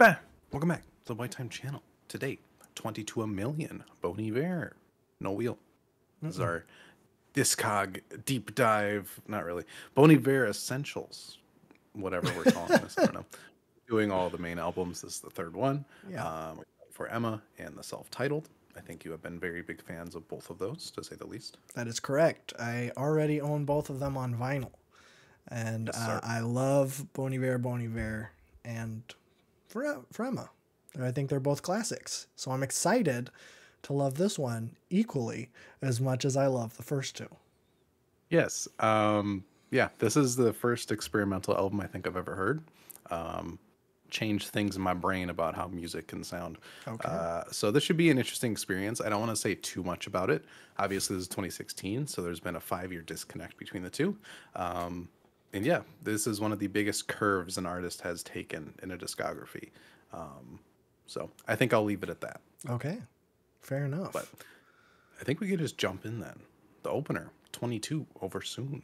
back. Welcome back to the White Time channel. Today, 22, A Million. Bon Iver. No wheel. This is our Discog deep dive. Not really. Bon Iver Essentials. Whatever we're calling this. I don't know. Doing all the main albums. This is the third one. Yeah. Um, for Emma and the self titled. I think you have been very big fans of both of those, to say the least. That is correct. I already own both of them on vinyl. And Yes, uh. I love Bon Iver, Bon Iver, and Fre- Frema. I think they're both classics. So I'm excited to love this one equally as much as I love the first two. Yes. Um, yeah, this is the first experimental album I think I've ever heard. Um, changed things in my brain about how music can sound. Okay. Uh, so this should be an interesting experience. I don't want to say too much about it. Obviously, this is 2016, so there's been a five-year disconnect between the two. Um, and yeah, this is one of the biggest curves an artist has taken in a discography. Um, so I think I'll leave it at that. Okay. Fair enough. But I think we could just jump in then. The opener, 22 over soon.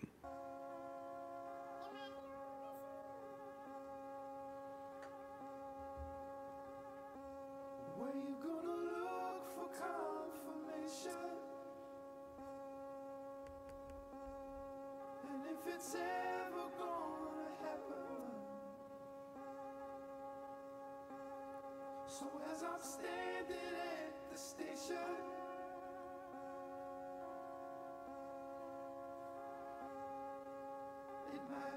Where you So as I'm standing at the station. It might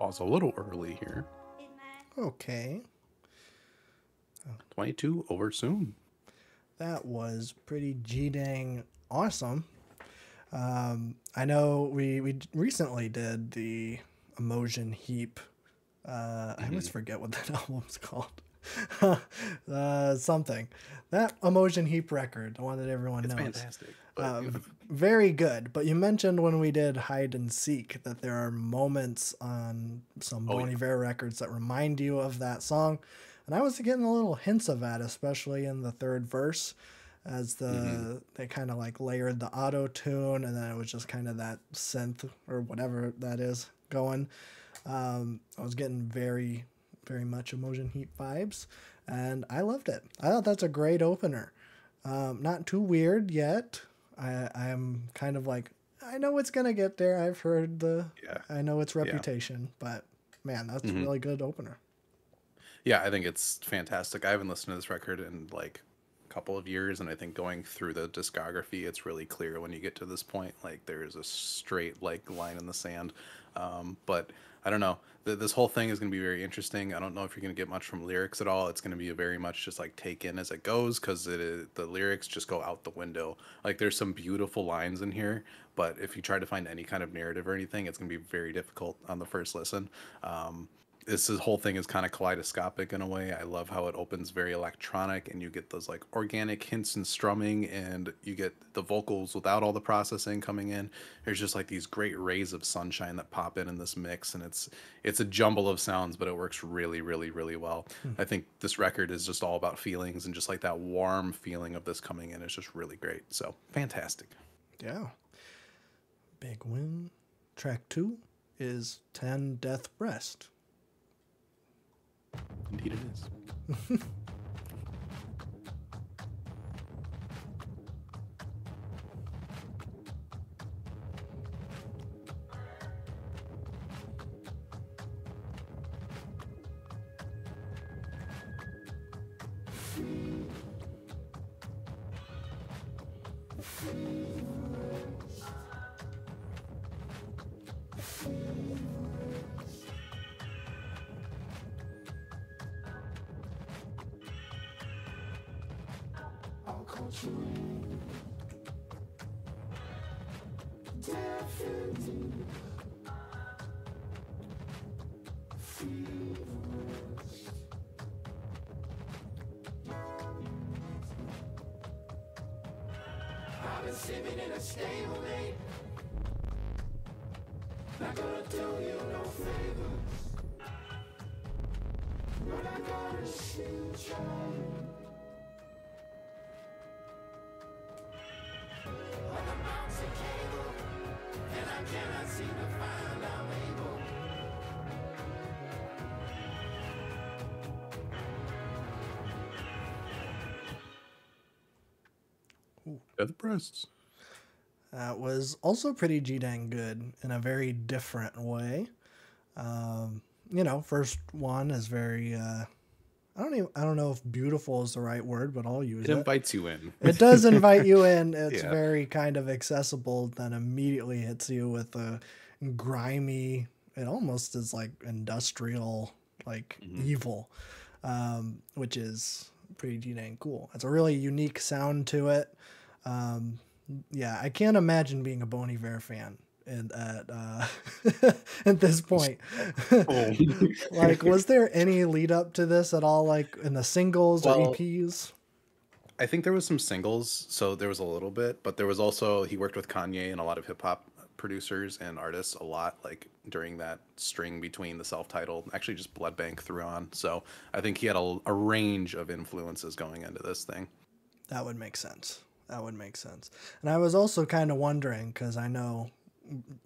Pause a little early here. okay. 22 over soon. That was pretty G dang awesome. Um, I know we we recently did the Imogen Heap. Uh, I always forget what that album's called. uh, something that Imogen Heap record. The one that everyone It's knows. fantastic. But Uh, very good. But you mentioned when we did Hide and Seek that there are moments on some Oh, Bon yeah. Iver records that remind you of that song. And I was getting a little hints of that, especially in the third verse, as the Mm-hmm. they kind of like layered the auto tune, and then it was just kind of that synth or whatever that is going. Um, I was getting very, very much Imogen Heap vibes, and I loved it. I thought that's a great opener. Um, not too weird yet. I I'm kind of like I know it's gonna get there. I've heard the Yeah. I know its reputation, but man, that's a really good opener. yeah, I think it's fantastic. I haven't listened to this record in like a couple of years, and I think going through the discography, it's really clear when you get to this point. Like there is a straight like line in the sand. Um, but I don't know. Th- This whole thing is going to be very interesting. I don't know if you're going to get much from lyrics at all. It's going to be very much just like take in as it goes because the lyrics just go out the window. Like there's some beautiful lines in here, but if you try to find any kind of narrative or anything, it's going to be very difficult on the first listen. Um, this is- whole thing is kind of kaleidoscopic in a way. I love how it opens very electronic and you get those like organic hints and strumming and you get the vocals without all the processing coming in. There's just like these great rays of sunshine that pop in in this mix and it's it's a jumble of sounds but it works really really really well. Hmm. I think this record is just all about feelings and just like that warm feeling of this coming in is just really great. So, fantastic. Yeah. Big win. Track two is Ten Death Breast. Indeed it is. I've been sitting in a stalemate. Not gonna do you no favors. But I gotta you. Death breasts. That was also pretty G dang good in a very different way. Um, you know, first one is very. Uh, I don't even. I don't know if beautiful is the right word, but I'll use It it. invites you in. it does invite you in. It's Yeah. very kind of accessible. Then immediately hits you with a grimy. It almost is like industrial, like Mhm. evil, um, which is pretty G dang cool. It's a really unique sound to it. Um, yeah, I can't imagine being a Bon Iver fan and at uh, at this point. Like, was there any lead up to this at all? Like in the singles or EPs? I think there was some singles, so there was a little bit, but there was also he worked with Kanye and a lot of hip hop producers and artists a lot, like during that string between the self-titled, actually just Blood Bank threw on. So I think he had a, a range of influences going into this thing. That would make sense. That would make sense. And I was also kind of wondering because I know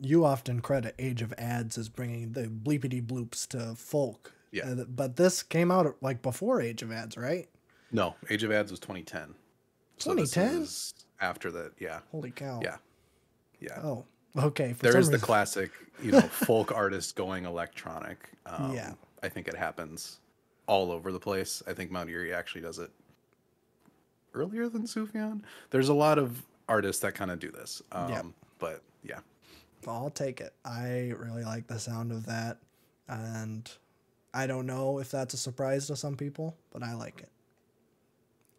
you often credit Age of Adz as bringing the bleepity bloops to folk. Yeah. Uh, but this came out like before Age of Adz, right? No, Age of Adz was 2010. So this 2010? is after that, yeah, Holy cow. yeah, yeah. Oh, okay. For there some the classic, you know, folk artist going electronic. Um, Yeah. I think it happens all over the place. I think Mount Eerie actually does it earlier than Sufjan. There's a lot of artists that kind of do this. Um, Yep. But yeah, I'll take it. I really like the sound of that. And I don't know if that's a surprise to some people, but I like it.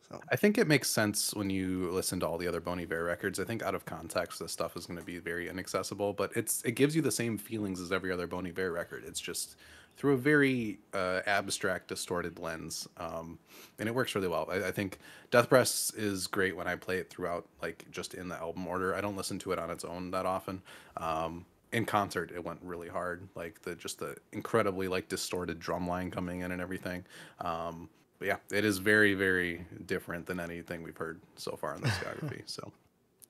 So, I think it makes sense when you listen to all the other Bon Iver records. I think out of context, this stuff is going to be very inaccessible, but it's it gives you the same feelings as every other Bon Iver record. It's just through a very uh, abstract, distorted lens, um, and it works really well. I, I think Death is great when I play it throughout, like just in the album order. I don't listen to it on its own that often. Um, in concert, it went really hard, like the just the incredibly like distorted drum line coming in and everything. Um, but yeah, it is very, very different than anything we've heard so far in the discography. so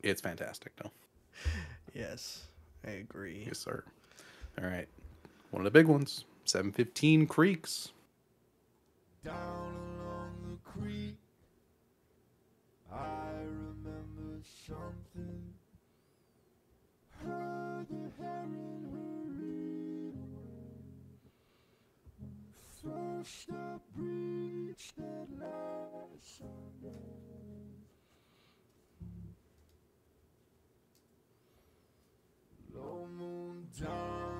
it's fantastic, though. yes, I agree. Yes, sir. All right. One of the big ones 715 Creeks. Down along the creek, I remember something. Heard the heron away. First I that last Sunday. Low moon down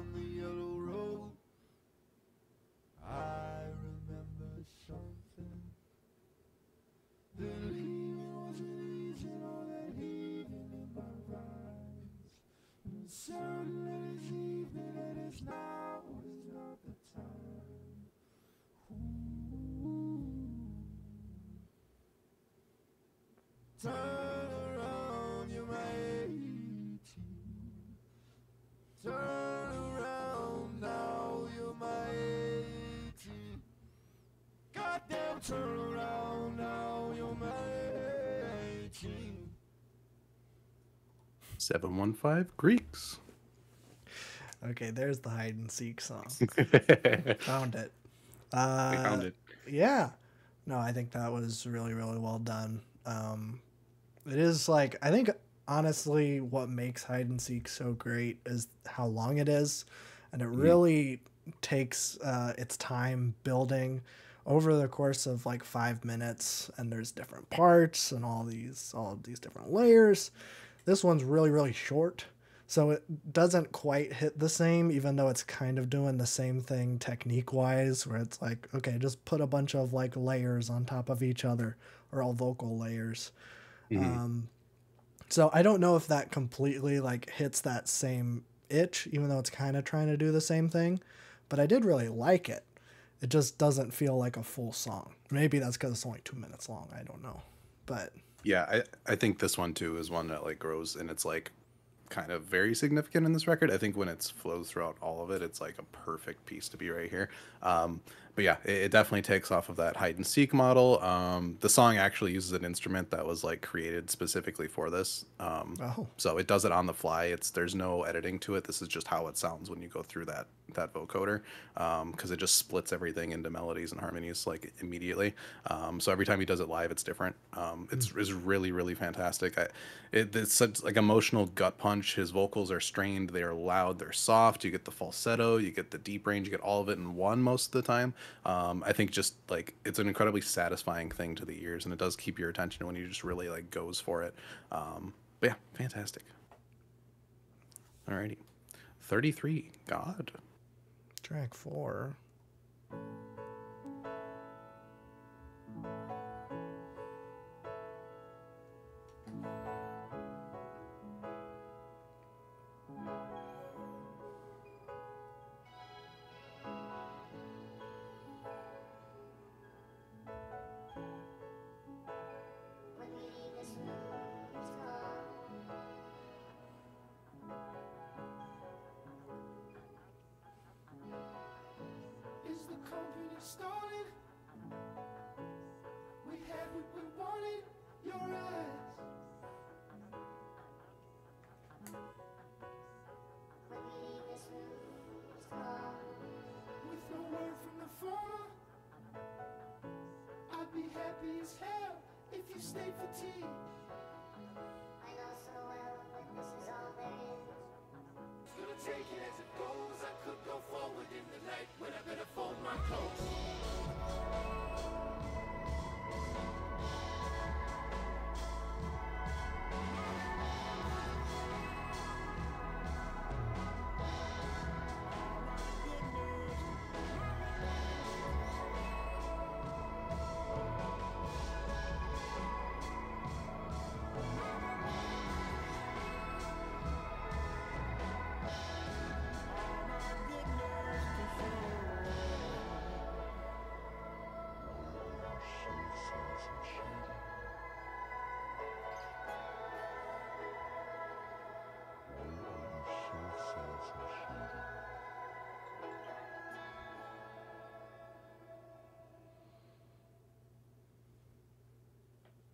715 Creeks. Okay, there's the hide and seek song. Found it. Uh, found it. Yeah. No, I think that was really, really well done. Um, it is like, I think honestly, what makes hide and seek so great is how long it is. And it really takes uh, its time building over the course of like five minutes. And there's different parts and all these, all of these different layers. This one's really, really short. So it doesn't quite hit the same, even though it's kind of doing the same thing technique wise, where it's like, okay, just put a bunch of like layers on top of each other or all vocal layers. Mhm. Um, So I don't know if that completely like hits that same itch, even though it's kind of trying to do the same thing. But I did really like it. It just doesn't feel like a full song. Maybe that's because it's only two minutes long. I don't know. But Yeah, I, I think this one too is one that like grows and it's like kind of very significant in this record. I think when it's flows throughout all of it, it's like a perfect piece to be right here. Um, but yeah, it, it definitely takes off of that hide and seek model. Um, the song actually uses an instrument that was like created specifically for this. Um, oh, so it does it on the fly. It's there's no editing to it. This is just how it sounds when you go through that that vocoder because it just splits everything into melodies and harmonies like immediately. Um, so every time he does it live, it's different. Um, it's is really really fantastic. I, it, it's such like emotional gut punch. His vocals are strained. They are loud. They're soft. You get the falsetto. You get the deep range. You get all of it in one most of the time. Um, I think just like it's an incredibly satisfying thing to the ears, and it does keep your attention when you just really like goes for it. Um, but yeah, fantastic. Alrighty. 33. God. track four. Happy as hell if you stay for tea.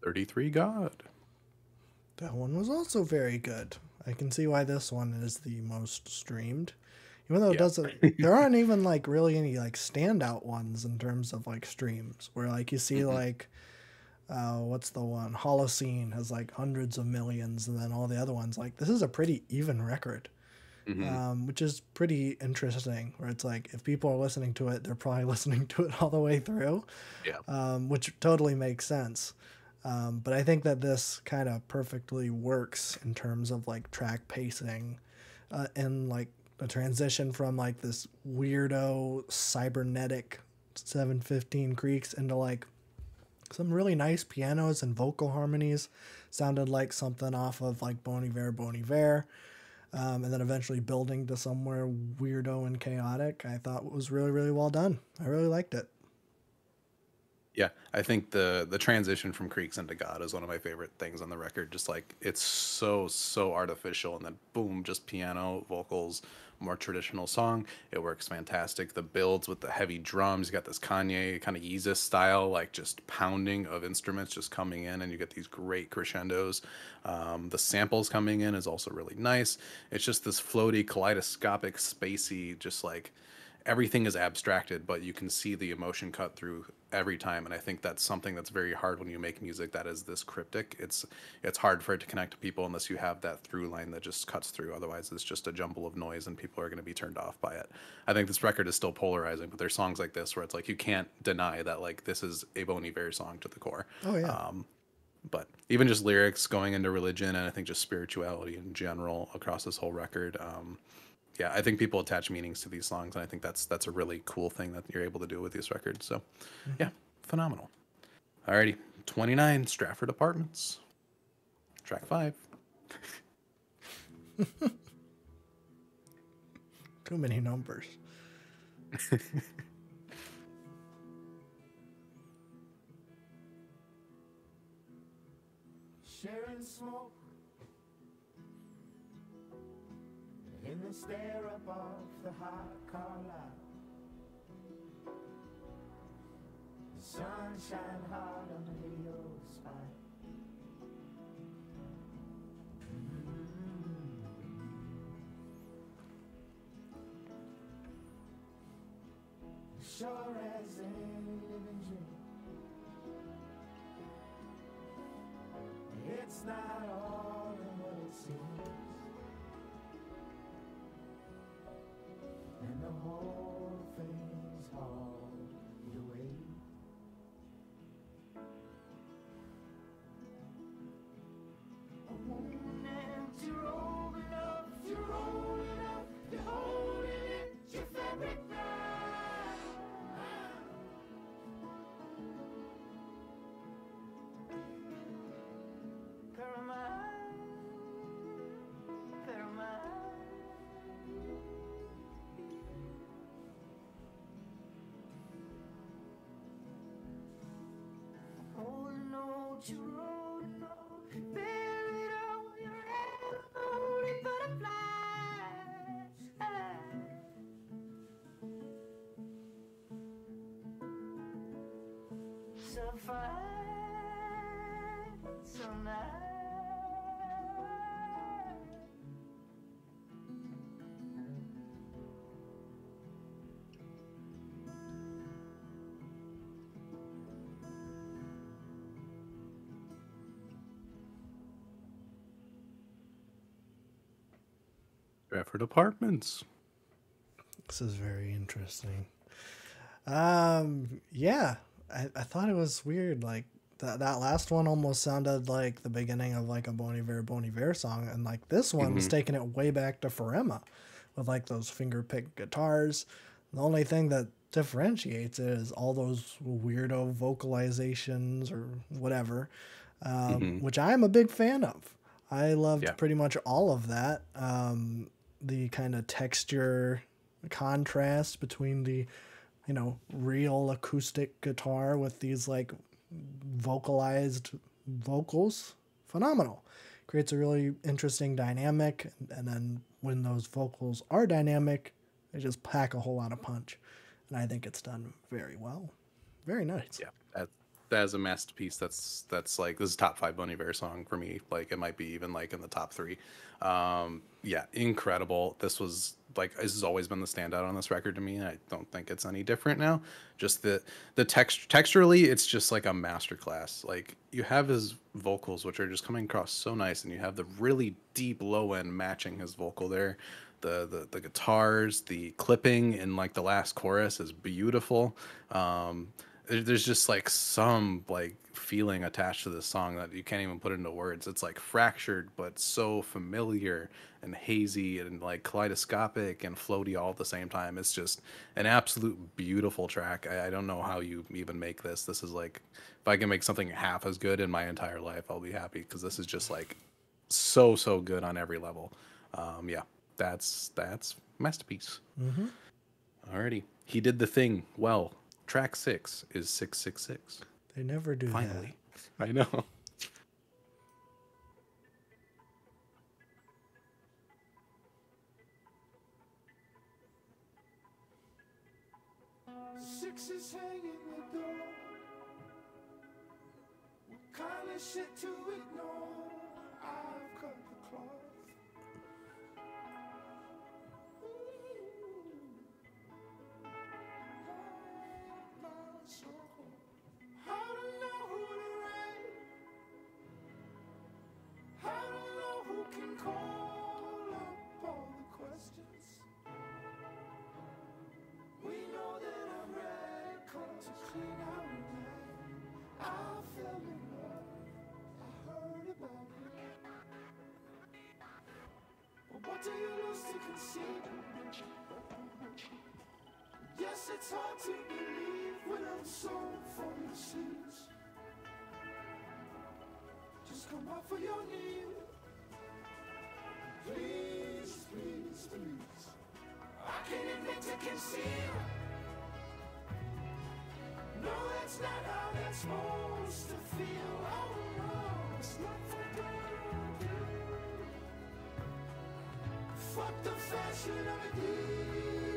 33 God. That one was also very good. I can see why this one is the most streamed. Even though it yeah. doesn't there aren't even like really any like standout ones in terms of like streams where like you see mm-hmm. like uh, what's the one? Holocene has like hundreds of millions, and then all the other ones. Like this is a pretty even record, mm-hmm. um, which is pretty interesting. Where it's like if people are listening to it, they're probably listening to it all the way through, yeah. um, which totally makes sense. Um, but I think that this kind of perfectly works in terms of like track pacing uh, and like the transition from like this weirdo cybernetic 715 Creeks into like some really nice pianos and vocal harmonies. Sounded like something off of like Bon Iver, Bon Iver. Um, and then eventually building to somewhere weirdo and chaotic. I thought was really, really well done. I really liked it. Yeah, I think the the transition from Creeks into God is one of my favorite things on the record. Just like it's so so artificial, and then boom, just piano, vocals, more traditional song. It works fantastic. The builds with the heavy drums, you got this Kanye kind of Yeezus style, like just pounding of instruments just coming in, and you get these great crescendos. Um, the samples coming in is also really nice. It's just this floaty, kaleidoscopic, spacey, just like everything is abstracted, but you can see the emotion cut through every time. And I think that's something that's very hard when you make music that is this cryptic. It's it's hard for it to connect to people unless you have that through line that just cuts through. Otherwise, it's just a jumble of noise, and people are going to be turned off by it. I think this record is still polarizing, but there's songs like this where it's like you can't deny that like this is a Bon Iver song to the core. Oh, yeah. Um, but even just lyrics going into religion and I think just spirituality in general across this whole record. Um, yeah, I think people attach meanings to these songs, and I think that's that's a really cool thing that you're able to do with these records. So, mm-hmm. yeah, phenomenal. Alrighty, 29 Stratford Apartments, track five. Too many numbers. sharing smoke the stare of the hot car lot. The sun shine hard on the video spot. Sure as any living dream. It's not all So fine, so nice. Strafford Apartments. This is very interesting. Um, yeah, I, I thought it was weird. Like that that last one almost sounded like the beginning of like a Bon Iver Bon Iver song, and like this one was taking it way back to Pharrema, with like those finger picked guitars. The only thing that differentiates it is all those weirdo vocalizations or whatever, um, which I am a big fan of. I loved Yeah. pretty much all of that. Um, the kind of texture contrast between the you know real acoustic guitar with these like vocalized vocals? Phenomenal. Creates a really interesting dynamic and then when those vocals are dynamic they just pack a whole lot of punch and i think it's done very well. Very nice. Yeah, that is a masterpiece. That's that's like this is top five Bon Iver song for me. Like it might be even like in the top three. Um, yeah, incredible. This was like this has always been the standout on this record to me. I don't think it's any different now. Just the the text texturally, it's just like a masterclass. Like you have his vocals, which are just coming across so nice, and you have the really deep low end matching his vocal there. The, the the guitars, the clipping in like the last chorus is beautiful. Um, there's just like some like feeling attached to this song that you can't even put into words. It's like fractured, but so familiar and hazy and like kaleidoscopic and floaty all at the same time. It's just an absolute beautiful track. I, I don't know how you even make this. This is like if I can make something half as good in my entire life, I'll be happy because this is just like so so good on every level. Um, yeah, that's that's masterpiece. mm-hmm. Alrighty, he did the thing well. Track six is six six six. they never do Finally, I know. Six is hanging the door. What kind of shit to ignore? I've cut the cloth. Yes, it's hard to believe without soul from the seas. Just come out for your knee. Please, please, please. I can't admit to conceal. No, that's not how that's supposed to feel. Oh no, it's not for Fuck the fashion of it. I've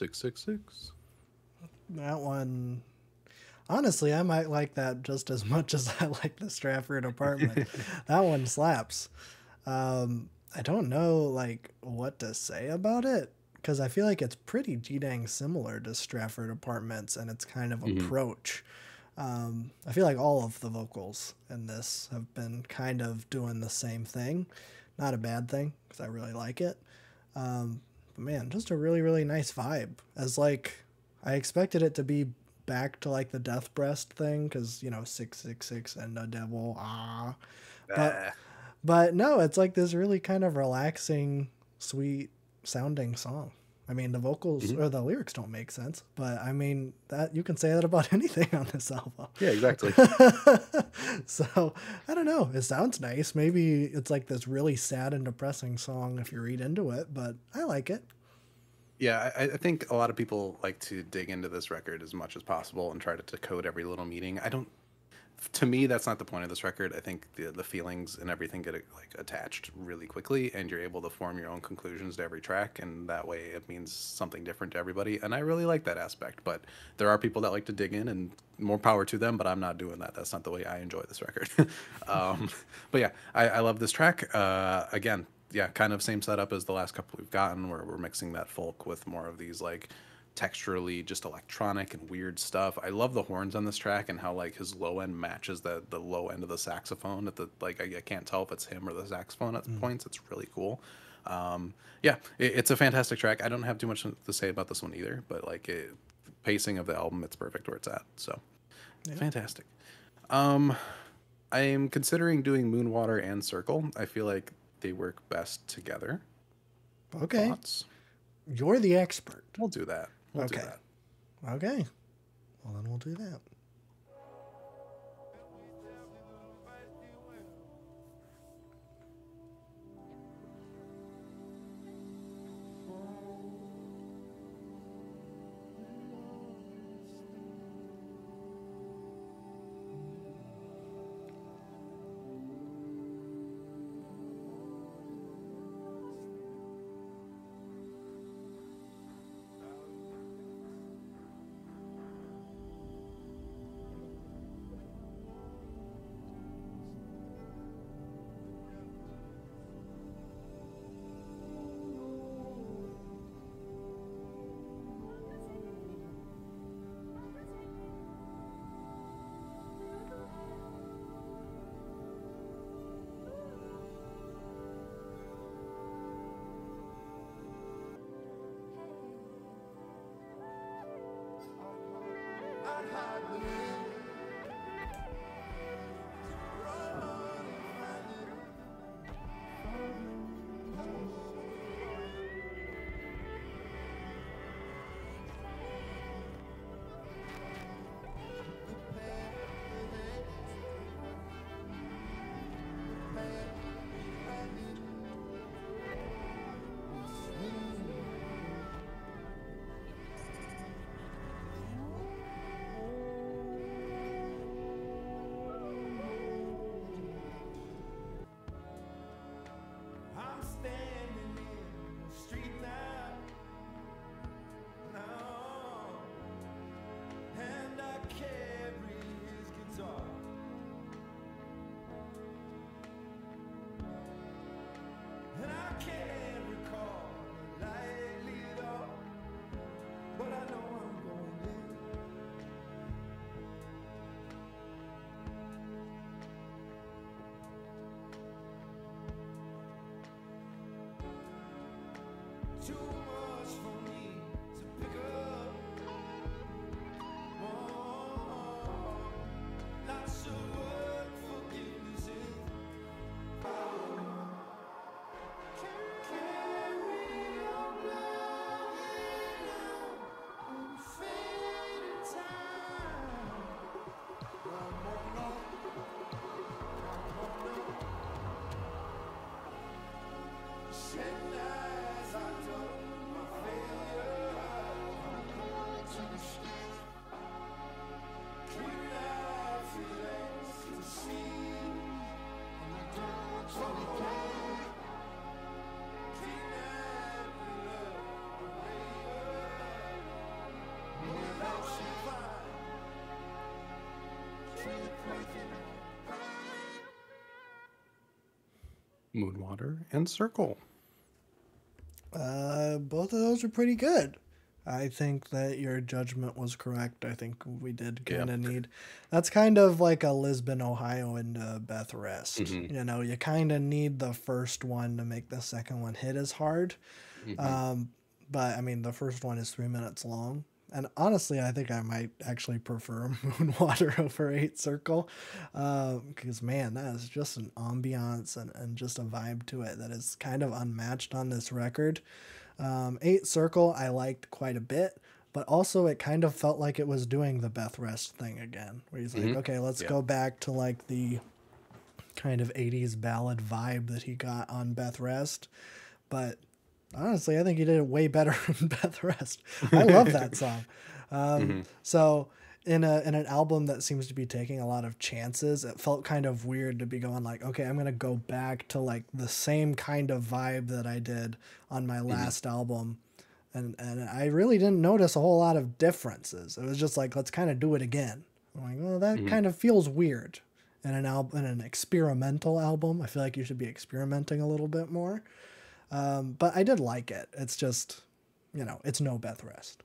Six six six. That one, honestly, I might like that just as much as I like the Stratford apartment. that one slaps. Um, I don't know like what to say about it because I feel like it's pretty g dang similar to Stratford Apartments and its kind of approach. Um, I feel like all of the vocals in this have been kind of doing the same thing. Not a bad thing because I really like it. Um, but man, just a really really nice vibe. As like I expected it to be back to like the Death Breast thing because you know six six six and a devil ah. But but no, it's like this really kind of relaxing, sweet sounding song. I mean, the vocals mm-hmm. or the lyrics don't make sense, but I mean that you can say that about anything on this album. Yeah, exactly. so I don't know. It sounds nice. Maybe it's like this really sad and depressing song if you read into it, but I like it. Yeah, I, I think a lot of people like to dig into this record as much as possible and try to decode every little meaning. I don't. To me, that's not the point of this record. I think the the feelings and everything get like attached really quickly, and you're able to form your own conclusions to every track, and that way it means something different to everybody. And I really like that aspect. But there are people that like to dig in, and more power to them. But I'm not doing that. That's not the way I enjoy this record. um, but yeah, I, I love this track. Uh, again, yeah, kind of same setup as the last couple we've gotten, where we're mixing that folk with more of these like texturally just electronic and weird stuff. I love the horns on this track and how like his low end matches the the low end of the saxophone at the like I, I can't tell if it's him or the saxophone at points. It's really cool. Um, yeah, it, it's a fantastic track. I don't have too much to say about this one either, but like it, pacing of the album, it's perfect where it's at. So fantastic. Um, I am considering doing Moonwater and Circle. I feel like they work best together. Okay. Thoughts? You're the expert. We'll do that. We'll Okay. Okay. Well, then we'll do that. I'm Too much for Moonwater and Circle. Uh, both of those are pretty good. I think that your judgment was correct. I think we did kind of need. That's kind of like a Lisbon, Ohio, and uh, Beth Rest. Mhm. You know, you kind of need the first one to make the second one hit as hard. Mhm. Um, but I mean, the first one is three minutes long. And honestly, I think I might actually prefer Moonwater over Eight Circle. Because, man, that is just an ambiance and, and just a vibe to it that is kind of unmatched on this record. Um, Eight Circle, I liked quite a bit. But also, it kind of felt like it was doing the Beth Rest thing again, where he's like, Mhm. okay, let's Yeah. go back to like the kind of 80s ballad vibe that he got on Beth Rest. But honestly, I think he did it way better than Beth Rest. I love that song. Um, Mhm. So in a in an album that seems to be taking a lot of chances, it felt kind of weird to be going like, okay, I'm gonna go back to like the same kind of vibe that I did on my last album. And and I really didn't notice a whole lot of differences. It was just like, let's kind of do it again. I'm like, well, that Mhm. kind of feels weird in an album in an experimental album. I feel like you should be experimenting a little bit more. Um, but I did like it. It's just, you know, it's no Beth Rest.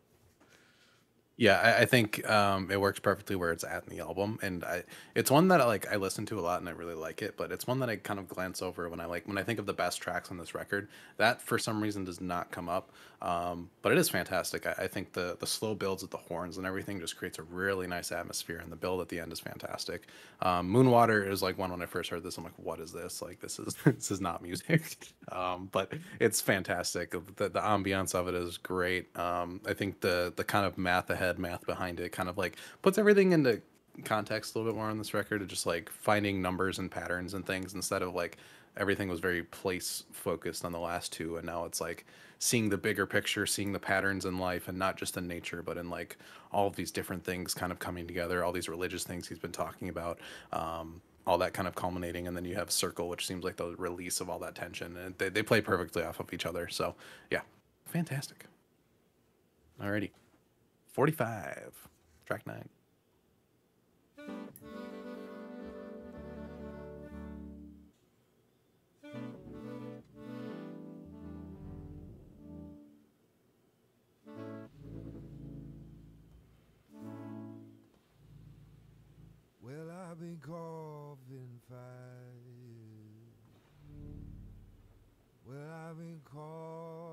Yeah, I, I think um, it works perfectly where it's at in the album, and I it's one that I like. I listen to a lot and I really like it, but it's one that I kind of glance over when I like when I think of the best tracks on this record. That for some reason does not come up, um, but it is fantastic. I, I think the the slow builds with the horns and everything just creates a really nice atmosphere, and the build at the end is fantastic. Um, Moonwater is like one when I first heard this, I'm like, what is this? Like this is this is not music, um, but it's fantastic. The, the ambiance of it is great. Um, I think the the kind of math ahead, math behind it, kind of like puts everything into context a little bit more on this record. Of just like finding numbers and patterns and things instead of like everything was very place focused on the last two, and now it's like seeing the bigger picture, seeing the patterns in life, and not just in nature, but in like all of these different things kind of coming together, all these religious things he's been talking about. Um, all that kind of culminating, and then you have Circle, which seems like the release of all that tension, and they, they play perfectly off of each other. So, yeah, fantastic. Alrighty, forty-five, track nine. Well, I've been caught in fire. Well, I've been caught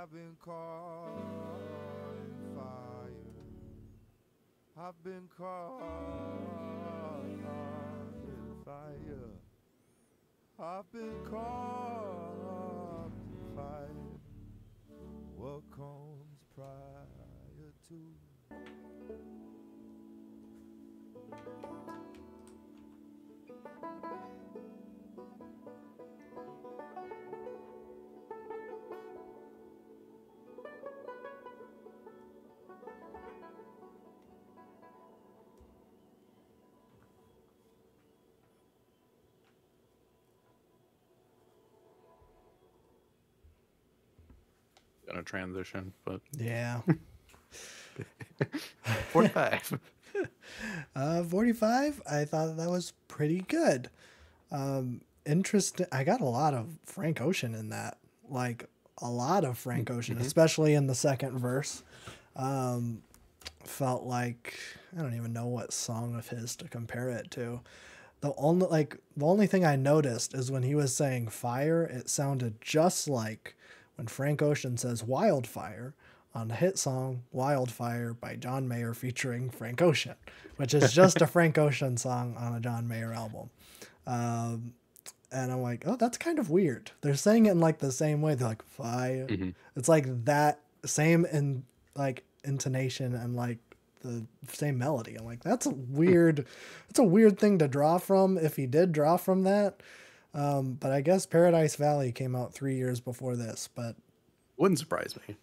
I've been caught in fire. I've been caught in fire. I've been caught in fire. What comes prior to? Gonna transition, but Yeah. forty-five. Uh, 45, I thought that was pretty good. Um, interesting. I got a lot of Frank Ocean in that. Like, a lot of Frank Ocean, especially in the second verse. Um, felt like, I don't even know what song of his to compare it to. The only, like, the only thing I noticed is when he was saying fire, it sounded just like when Frank Ocean says wildfire on the hit song Wildfire by John Mayer featuring Frank Ocean, which is just a Frank Ocean song on a John Mayer album. Um, and I'm like, oh, that's kind of weird. They're saying it in like the same way. They're like fire. Mhm. It's like that same in like intonation and like the same melody. I'm like, that's a weird. It's a weird thing to draw from. If he did draw from that, um, but I guess Paradise Valley came out three years before this. But Wouldn't surprise me.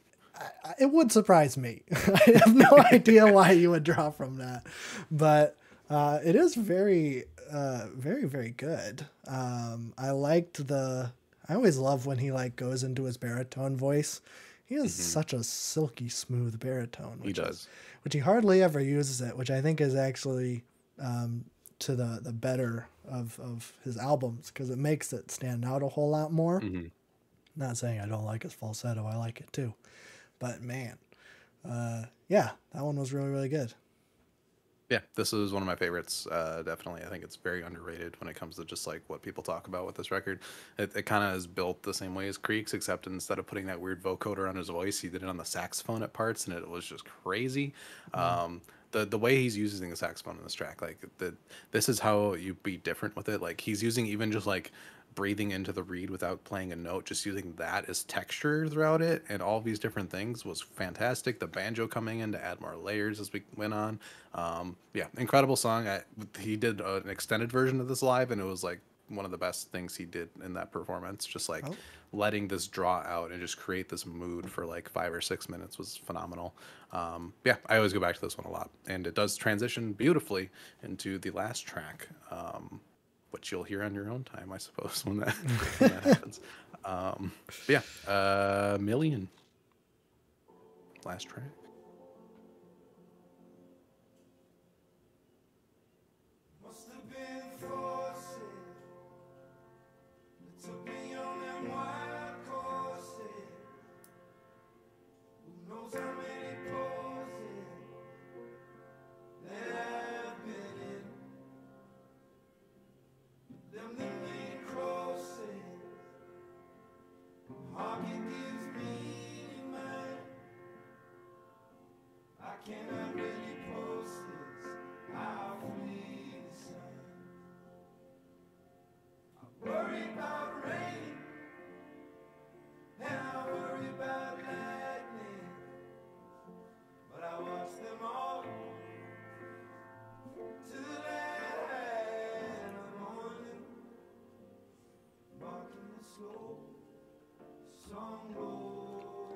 I- it would surprise me. I have no idea why you would draw from that, but uh, it is very, uh, very, very good. Um, I liked the. I always love when he like goes into his baritone voice. He has such a silky smooth baritone. Mm-hmm. He which is- does. which he hardly ever uses it, which I think is actually um, to the the better of of his albums because it makes it stand out a whole lot more. Mhm. Not saying I don't like his falsetto, I like it too, but man, uh, yeah, that one was really really good. Yeah, this is one of my favorites. Uh, definitely, I think it's very underrated when it comes to just like what people talk about with this record. It, it kind of is built the same way as Creeks, except instead of putting that weird vocoder on his voice, he did it on the saxophone at parts, and it was just crazy. Um, the the way he's using the saxophone in this track, like the this is how you be different with it. Like he's using even just like breathing into the reed without playing a note, just using that as texture throughout it, and all these different things was fantastic. The banjo coming in to add more layers as we went on. Um, yeah, incredible song. I, he did an extended version of this live, and it was like one of the best things he did in that performance. Just like Oh. letting this draw out and just create this mood for like five or six minutes was phenomenal. Um, yeah, I always go back to this one a lot, and it does transition beautifully into the last track. Um, which you'll hear on your own time, I suppose, when that, when that happens. Um, yeah, uh, million. Last track. Slow. Song low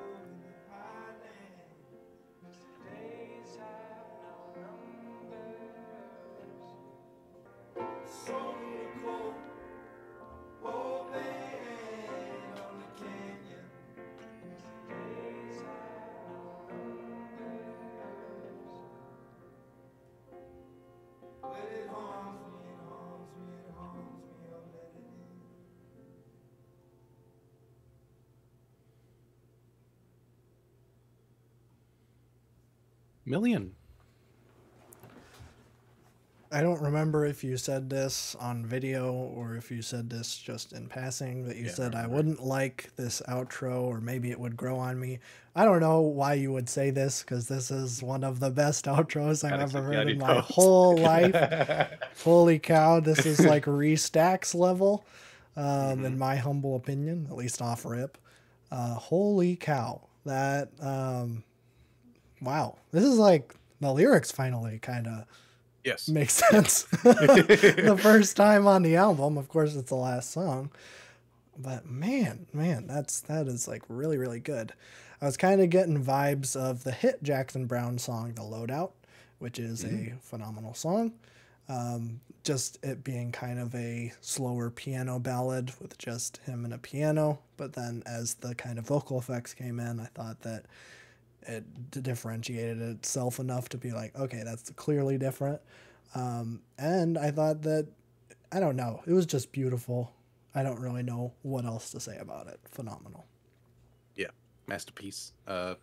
Million. I don't remember if you said this on video or if you said this just in passing that you Yeah, said I remember. wouldn't like this outro or maybe it would grow on me. I don't know why you would say this because this is one of the best outros I've ever heard in my toast. whole life. Holy cow, this is like Re: Stacks level, um, in my humble opinion, at least off rip. Uh, holy cow, that um, wow, this is like the lyrics finally kind of Yes. makes sense. the first time on the album, of course, it's the last song. But man, man, that's that is like really, really good. I was kind of getting vibes of the hit Jackson Browne song, "The Load-Out," which is a phenomenal song. Um, just it being kind of a slower piano ballad with just him and a piano. But then, as the kind of vocal effects came in, I thought that it differentiated itself enough to be like, okay, that's clearly different. Um, and I thought that, I don't know, it was just beautiful. I don't really know what else to say about it. Phenomenal. Yeah, masterpiece. Uh,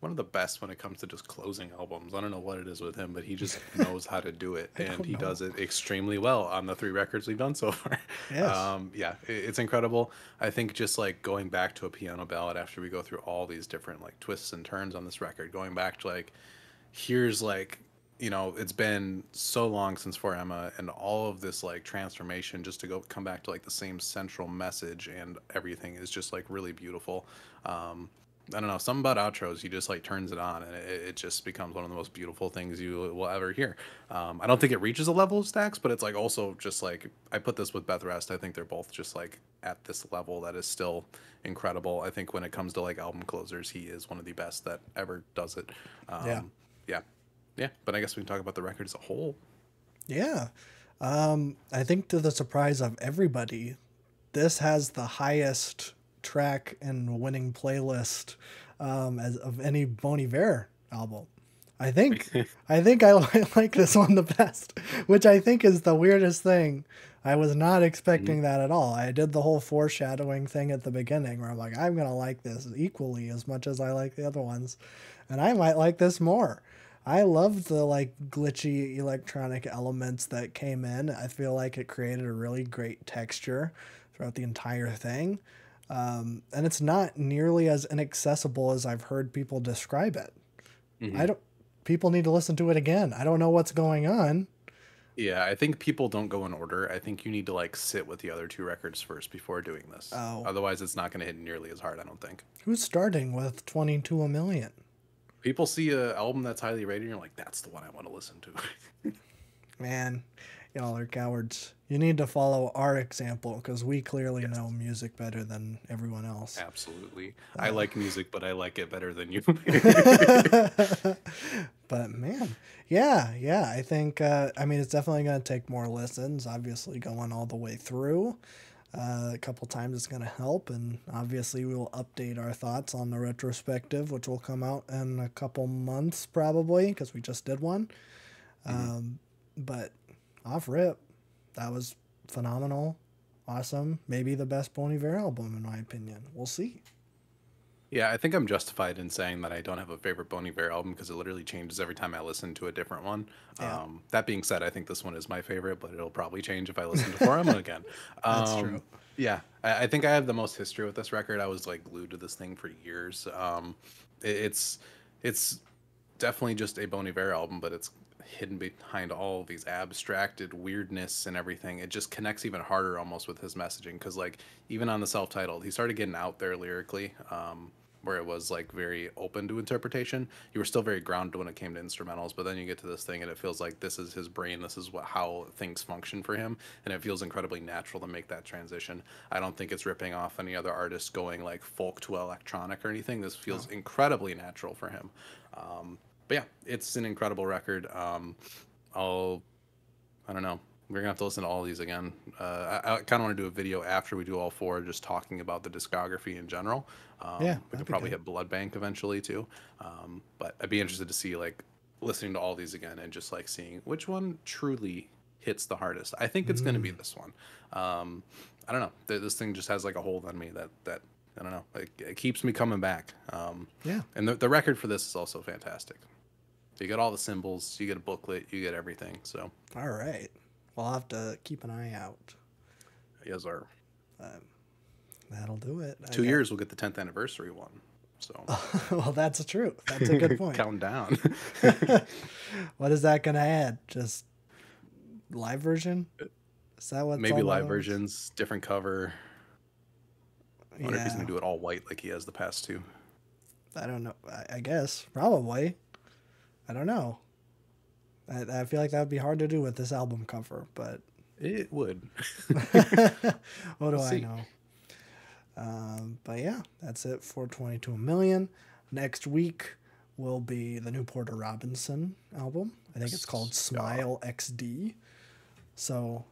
one of the best when it comes to just closing albums. I don't know what it is with him, but he just knows how to do it, and he know. does it extremely well on the three records we've done so far. Yes. Um, yeah, it's incredible. I think just like going back to a piano ballad after we go through all these different like twists and turns on this record, going back to like here's like you know it's been so long since for emma and all of this like transformation just to go come back to like the same central message and everything is just like really beautiful um i don't know something about outros he just like turns it on and it, it just becomes one of the most beautiful things you will ever hear. Um i don't think it reaches a level of stacks but it's like also just like i put this with Beth/Rest i think they're both just like at this level that is still incredible. I think when it comes to like album closers he is one of the best that ever does it. Um, Yeah. yeah. Yeah but i guess we can talk about the record as a whole. Yeah. Um, I think to the surprise of everybody, this has the highest track and winning playlist um, as of any Bon Iver album. I think I think I li- like this one the best, which I think is the weirdest thing. I was not expecting that at all. I did the whole foreshadowing thing at the beginning where I'm like, I'm gonna like this equally as much as I like the other ones, and I might like this more. I love the like glitchy electronic elements that came in. I feel like it created a really great texture throughout the entire thing. Um, and it's not nearly as inaccessible as I've heard people describe it. Mhm. I don't. People need to listen to it again. I don't know what's going on. Yeah, I think people don't go in order. I think you need to like sit with the other two records first before doing this. Oh. Otherwise, it's not going to hit nearly as hard. I don't think. Who's starting with twenty to a million? People see a album that's highly rated, and you're like, "That's the one I want to listen to." Man, y'all are cowards. You need to follow our example because we clearly Yes. know music better than everyone else. Absolutely, I like music, but I like it better than you. but man, yeah, yeah. I think uh, I mean it's definitely going to take more listens. Obviously, going all the way through uh, a couple times is going to help, and obviously we will update our thoughts on the retrospective, which will come out in a couple months probably because we just did one. Um, but off rip, that was phenomenal, awesome. Maybe the best Bon Iver album in my opinion. We'll see. Yeah, I think I'm justified in saying that I don't have a favorite Bon Iver album because it literally changes every time I listen to a different one. Yeah. Um, that being said, I think this one is my favorite, but it'll probably change if I listen to For Emma again. That's Um, true. Yeah, I, I think I have the most history with this record. I was like glued to this thing for years. Um, it- it's it's definitely just a Bon Iver album, but it's hidden behind all these abstracted weirdness and everything. It just connects even harder almost with his messaging because like even on the self-titled, he started getting out there lyrically. Um, where it was like very open to interpretation. You were still very grounded when it came to instrumentals, but then you get to this thing and it feels like this is his brain, this is what how things function for him, and it feels incredibly natural to make that transition. I don't think it's ripping off any other artist going like folk to electronic or anything. This feels incredibly natural for him. Um, but yeah, it's an incredible record. Um, I'll I don't know. We're gonna have to listen to all these again. Uh, I, I kind of want to do a video after we do all four, just talking about the discography in general. Um, Yeah, we could probably good. hit Blood Bank eventually too. Um, but I'd be interested to see like listening to all these again and just like seeing which one truly hits the hardest. I think it's gonna Mm. be this one. Um, I don't know. Th- This thing just has like a hold on me that that I don't know. Like it keeps me coming back. Um, Yeah. and the, the record for this is also fantastic. You get all the symbols, you get a booklet, you get everything. So All right. Well, I'll have to keep an eye out. yes, our um, That'll do it. Two years we'll get the 10th anniversary one. So well, that's true. That's a good point. count down. what is that going to add? Just live version? Is that what? Maybe live versions, different cover. I wonder if he's gonna do it all white like he has the past two. I don't know. I, I guess probably. I don't know. I, I feel like that would be hard to do with this album cover, but It would. what do We'll I see. know? Um, but yeah, that's it for 22 million. Next week will be the new Porter Robinson album. I think it's called Smile XD. So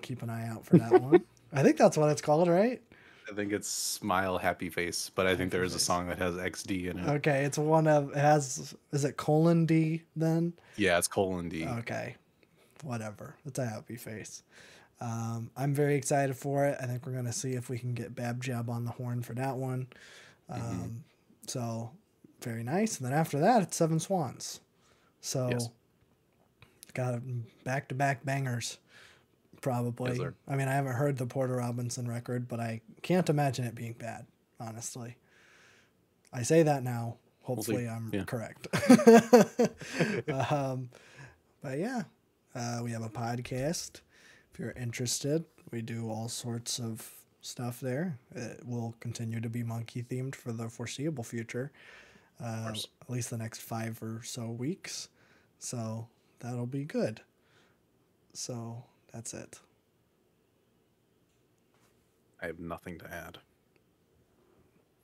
keep an eye out for that one. I think that's what it's called, right? I think it's Smile Happy Face, but I think there is a song that has XD in it. Okay, it's one of it has is it colon D then? Yeah, it's colon D. Okay, whatever. It's a happy face. Um, I'm very excited for it. I think we're gonna see if we can get Bab Jab on the horn for that one. Um, So very nice. And then after that, it's Seven Swans. So Yes. got back to back bangers. Probably. I mean, I haven't heard the Porter Robinson record, but I can't imagine it being bad. Honestly, I say that now. Hopefully, I'm Yeah. correct. um, but yeah, uh, we have a podcast. If you're interested, we do all sorts of stuff there. It will continue to be monkey themed for the foreseeable future, uh, at least the next five or so weeks. So that'll be good. So that's it. I have nothing to add.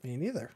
Me neither.